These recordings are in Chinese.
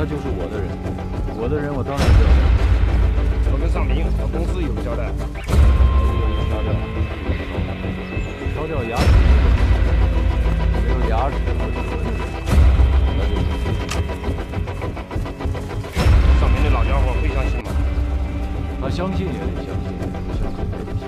他就是我的人我的人我当然知道我跟尚明和公司有个交代。烧掉牙齿没有牙齿我就可以尚明那老家伙会相信吗他相信也得相信不相信也得相信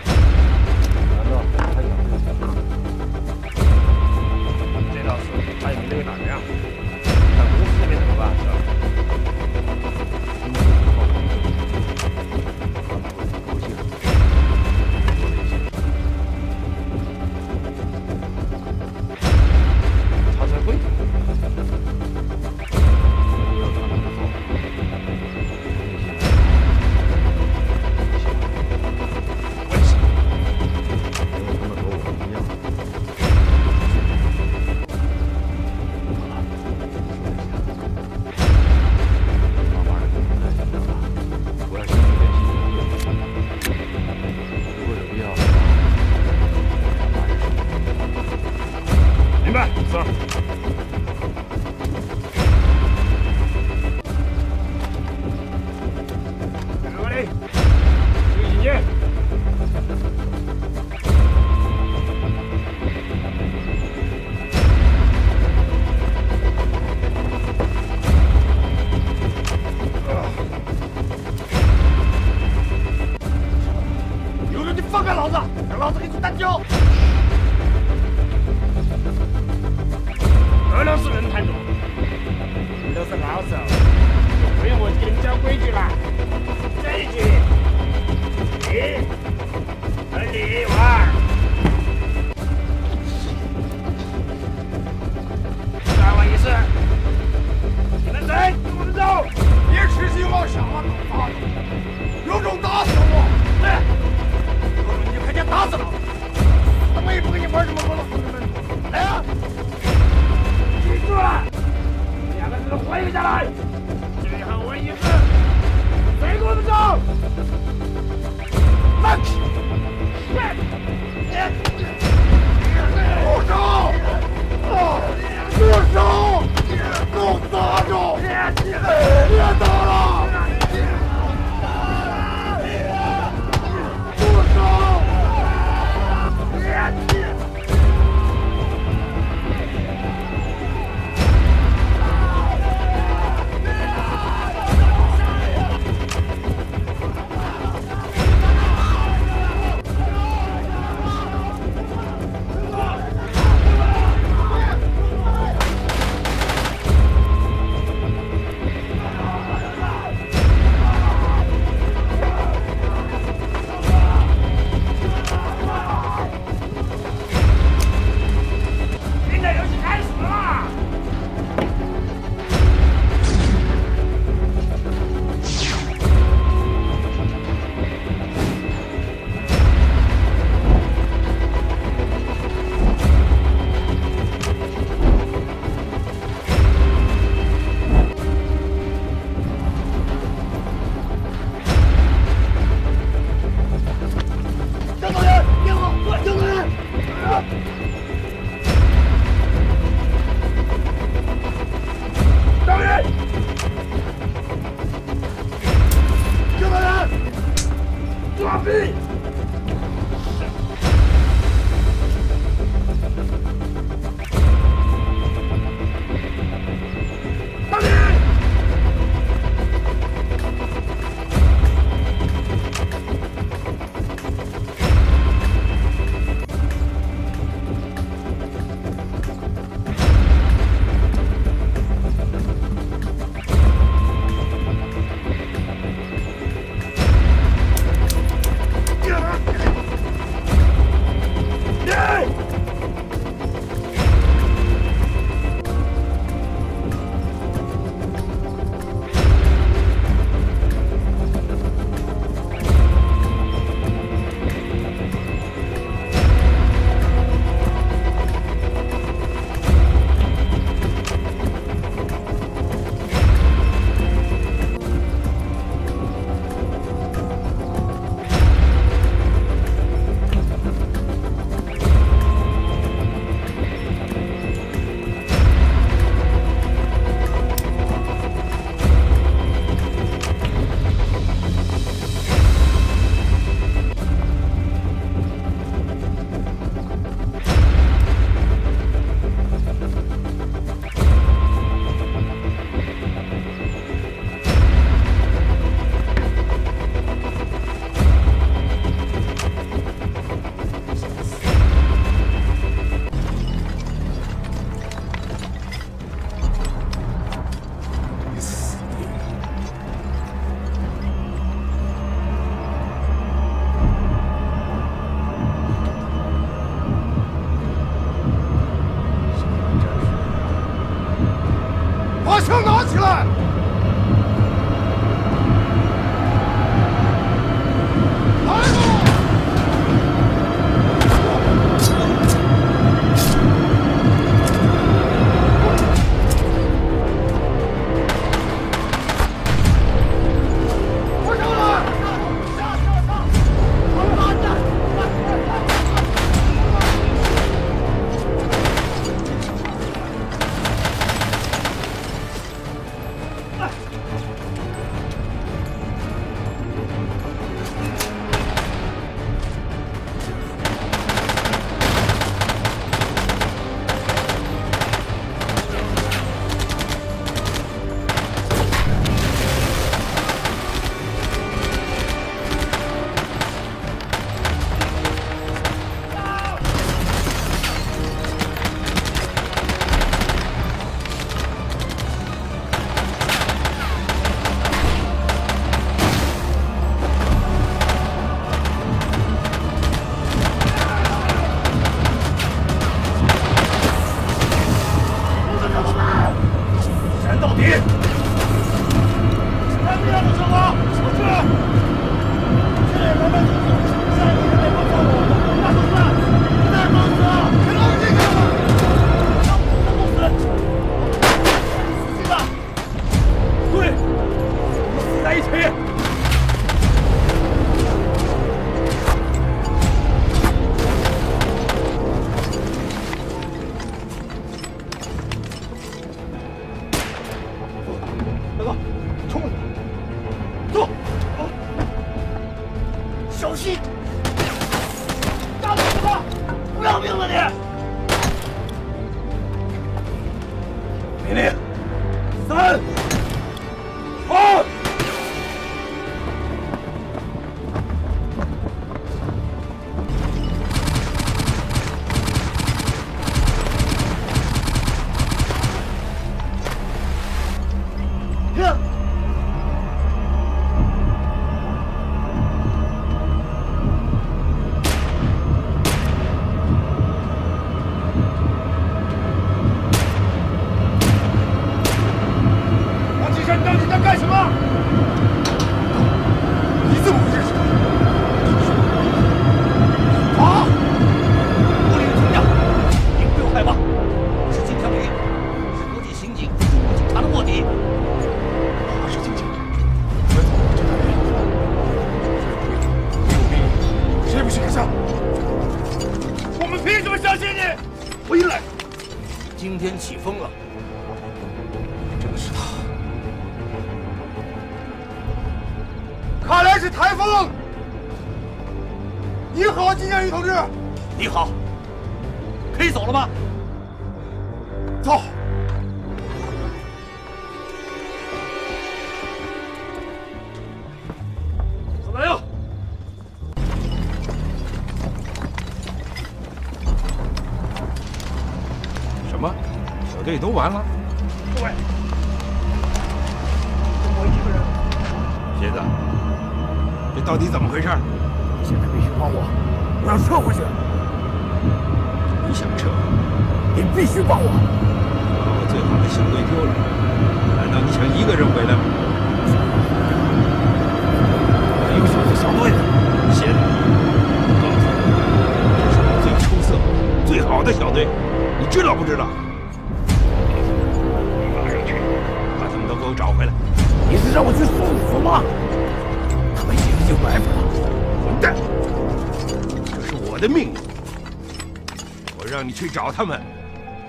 去找他们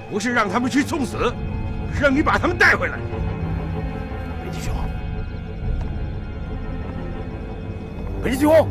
不是让他们去送死是让你把他们带回来。北极熊北极熊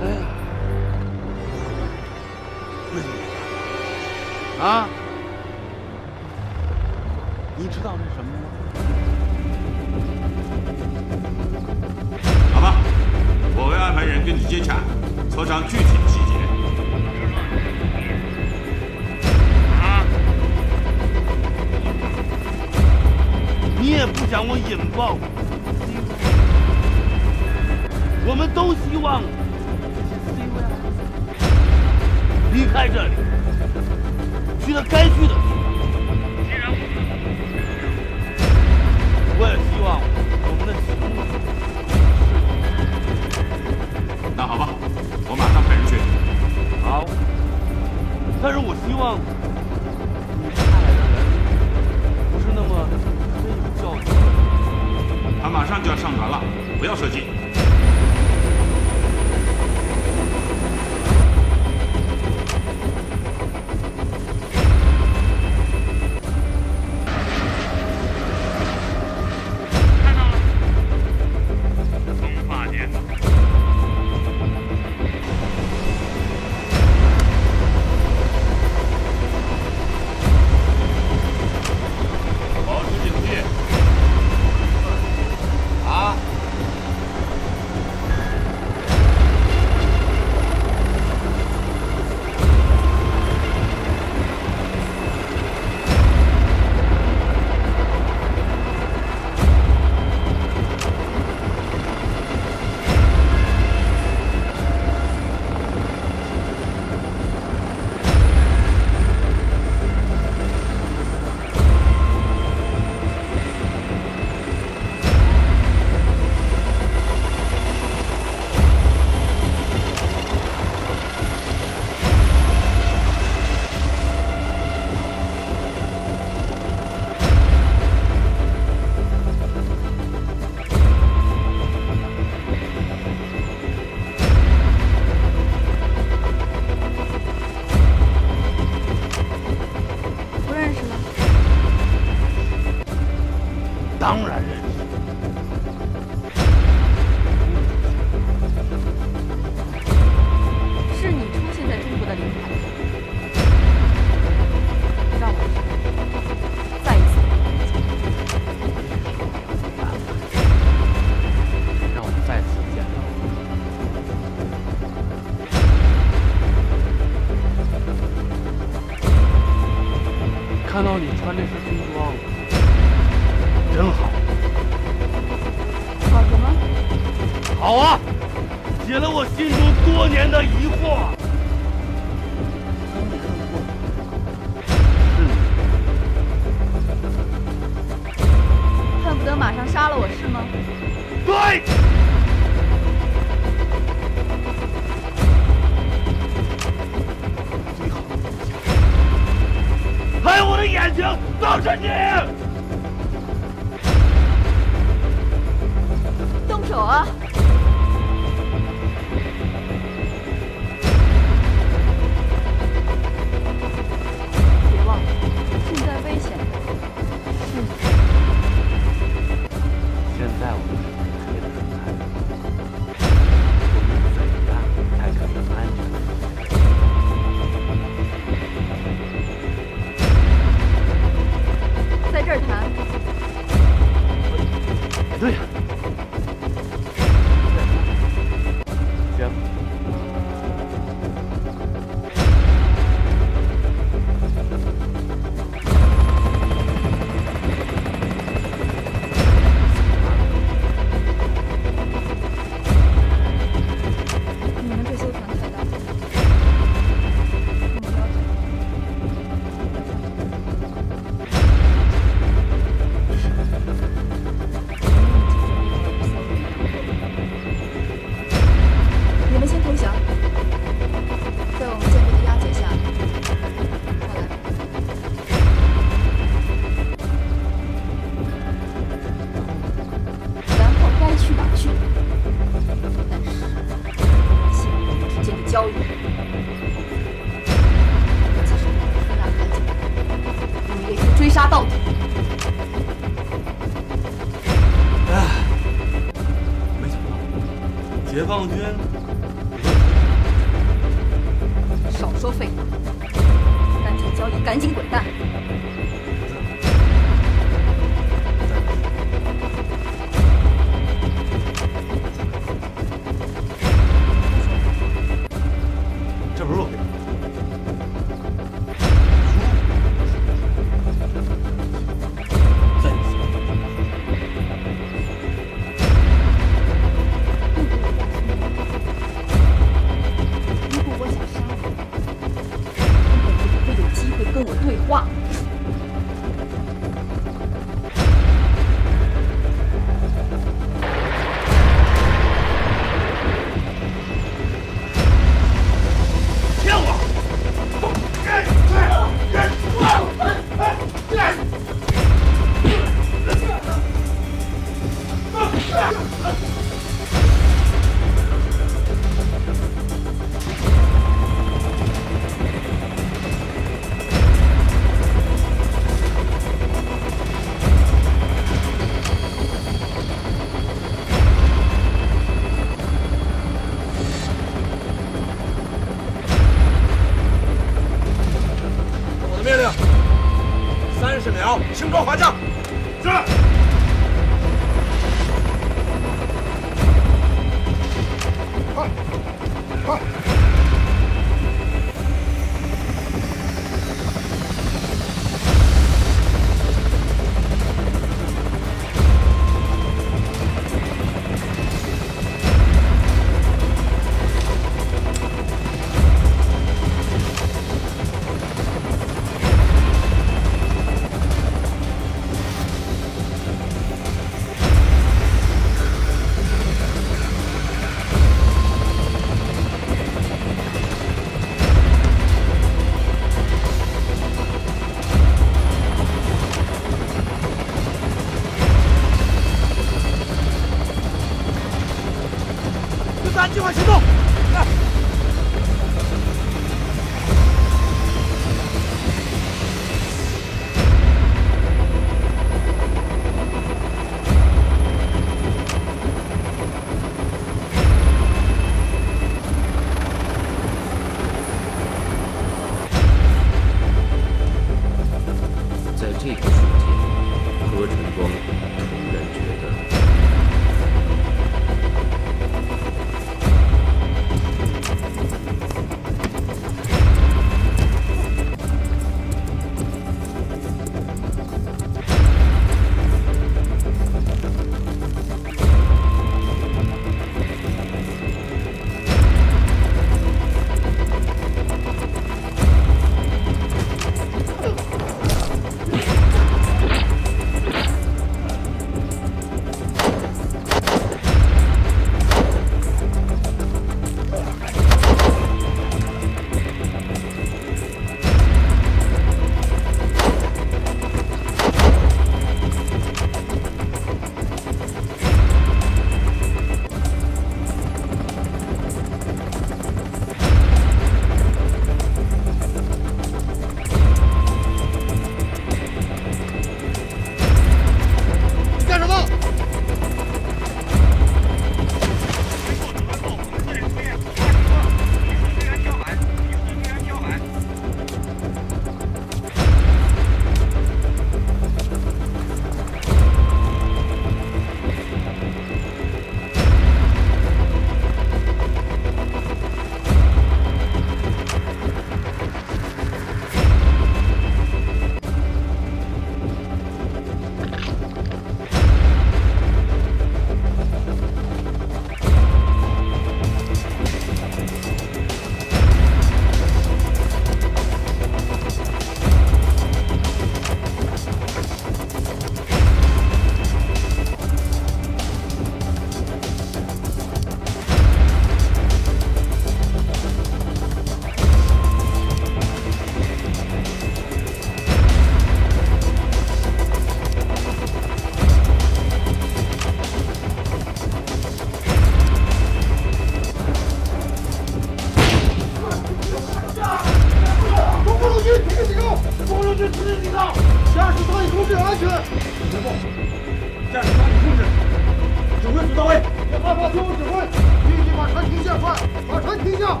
驾驶舱已控制，指挥组到位。别害怕，听我指挥，立即把船停下，快，把船停下！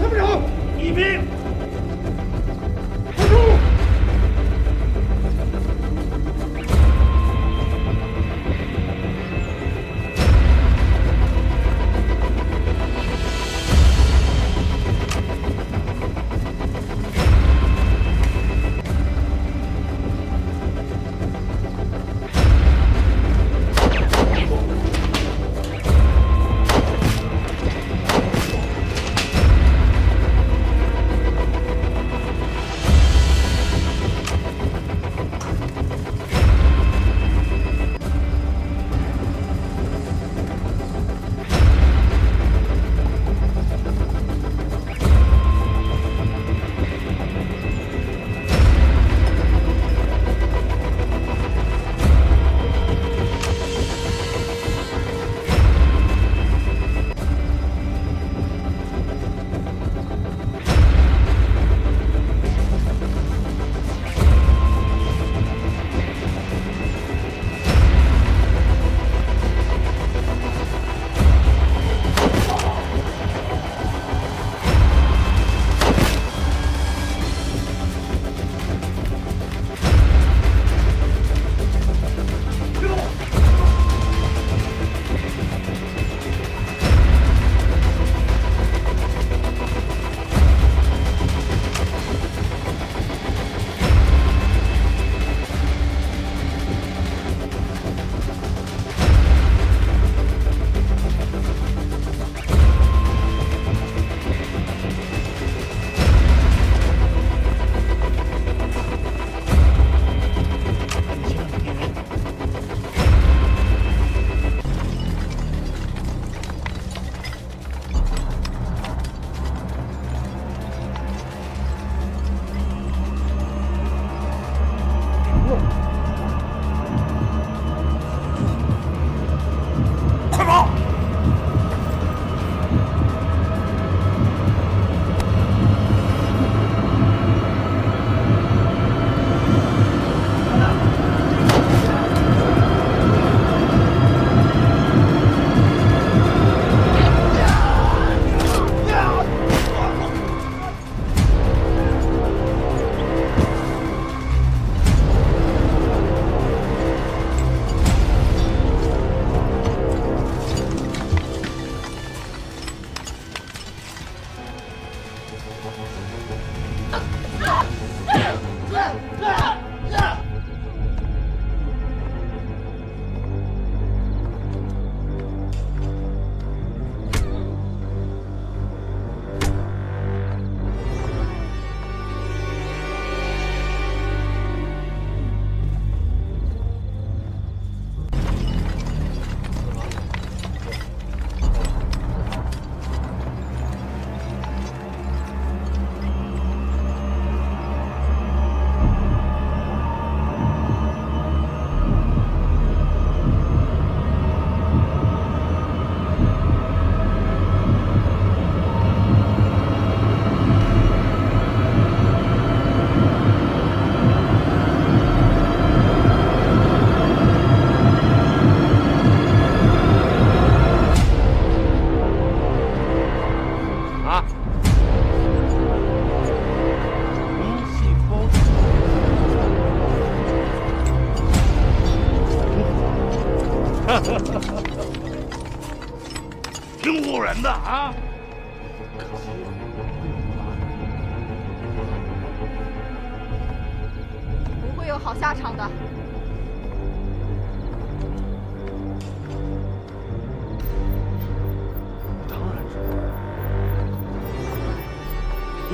参谋长，一兵，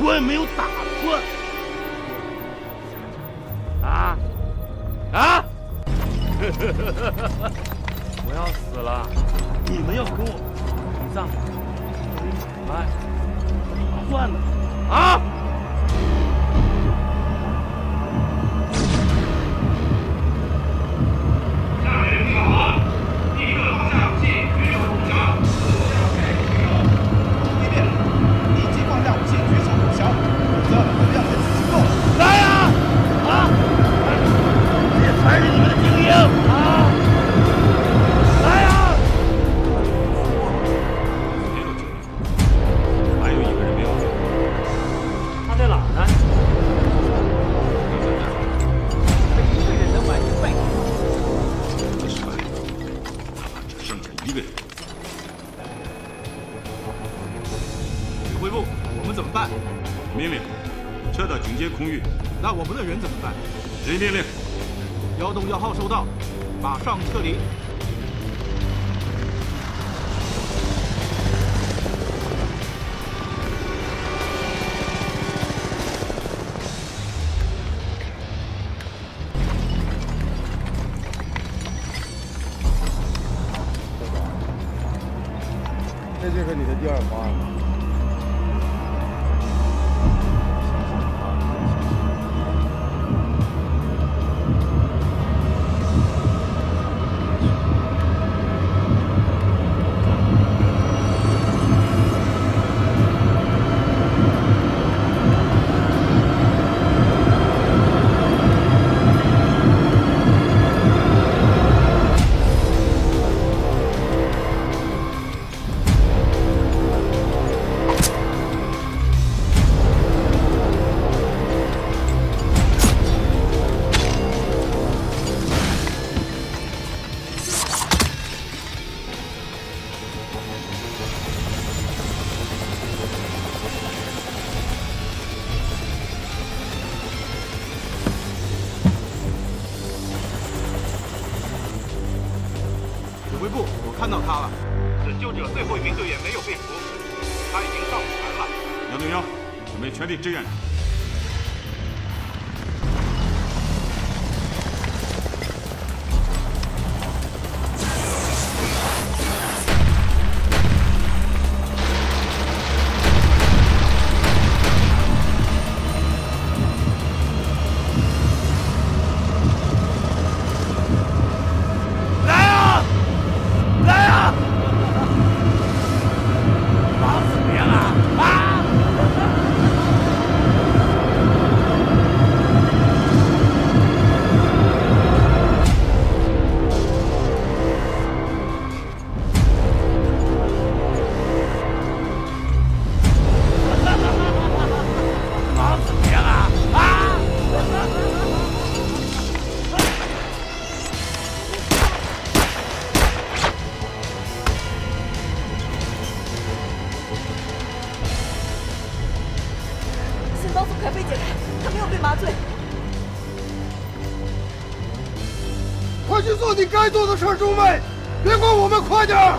我也没有打算。啊啊！我要死了！你们要给我陪葬，来，划算了啊！这马上撤离。你该做的事儿中尉别管我们快点儿。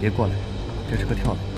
别过来，这是个跳楼。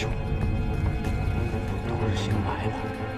兄，都是新来的。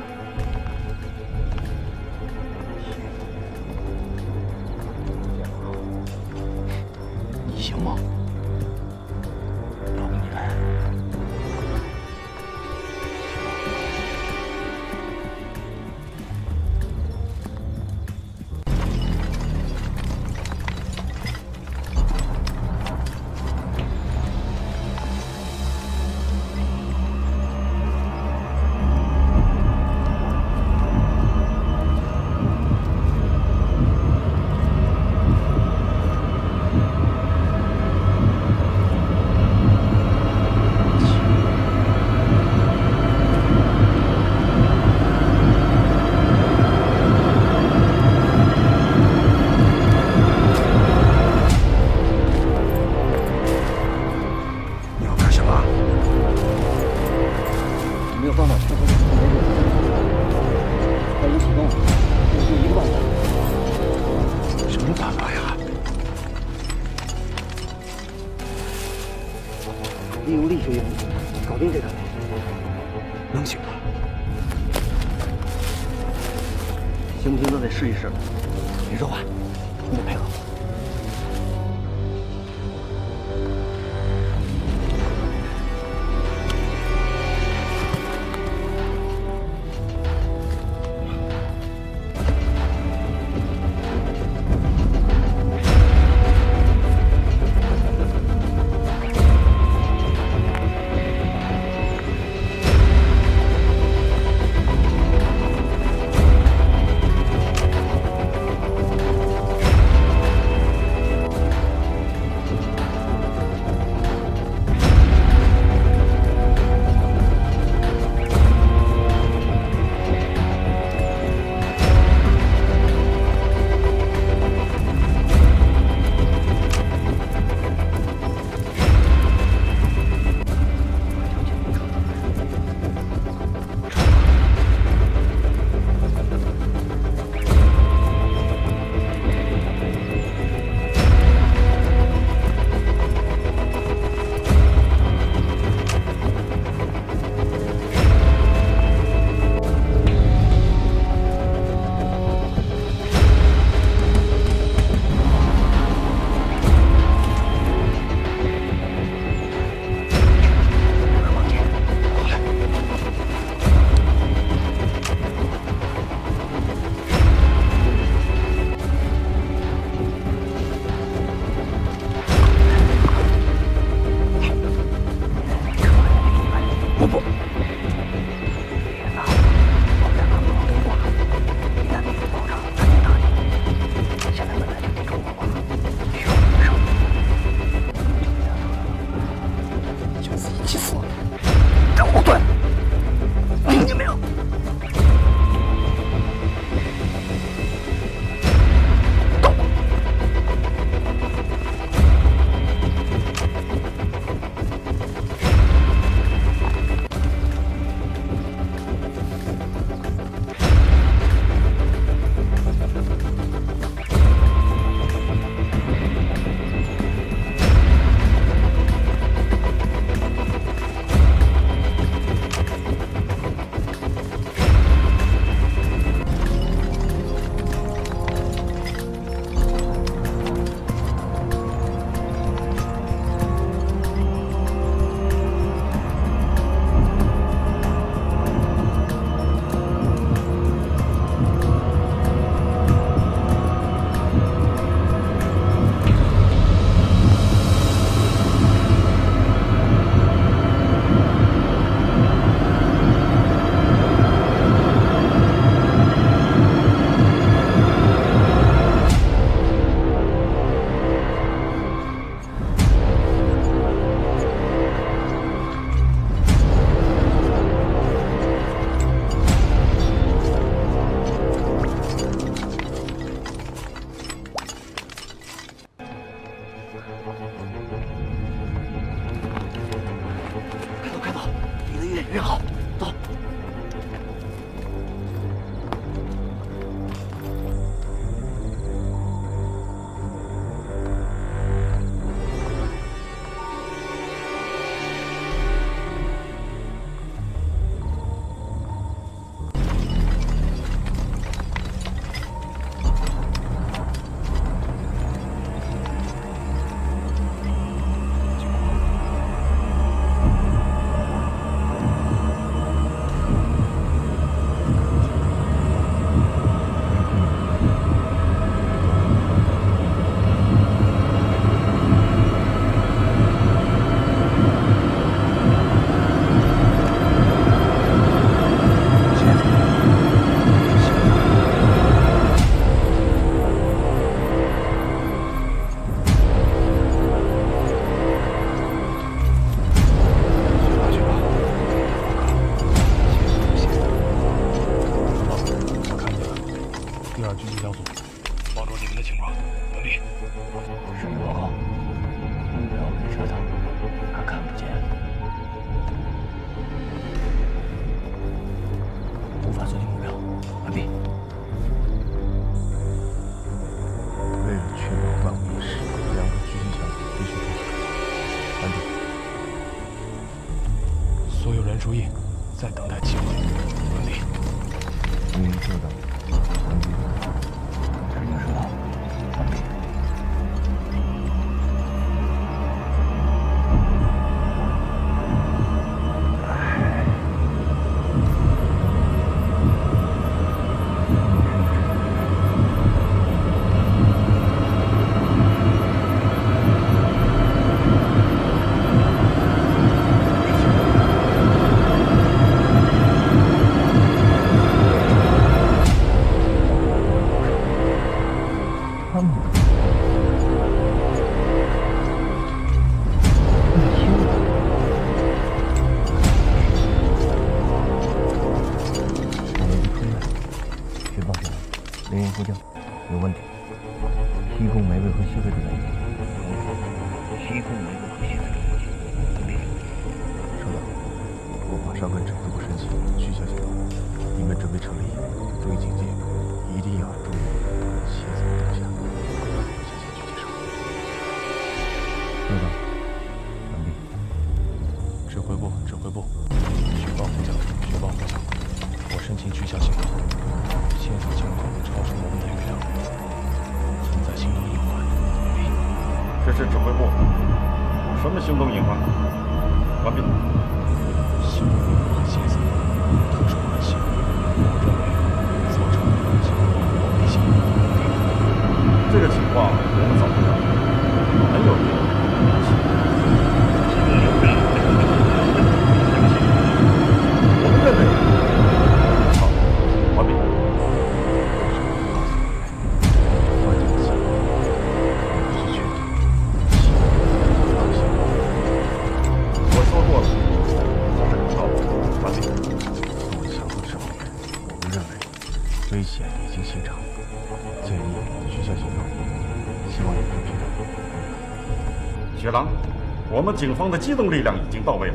我们警方的机动力量已经到位了。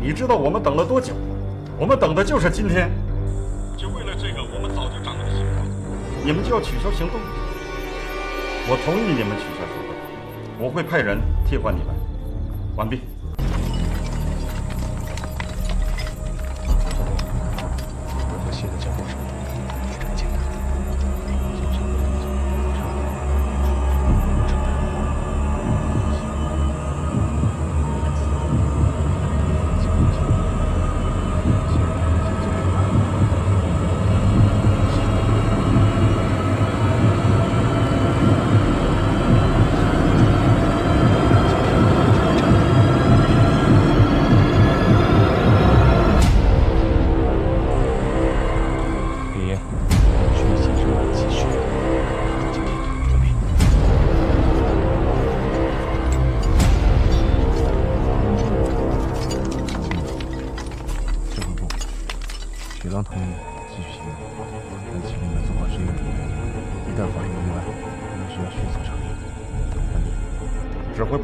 你知道我们等了多久？我们等的就是今天。就为了这个，我们早就张了十年。你们就要取消行动？我同意你们取消行动，我会派人替换你们。完毕。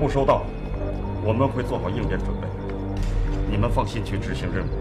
收到我们会做好应变准备。你们放心去执行任务。